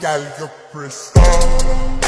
Gal, you're El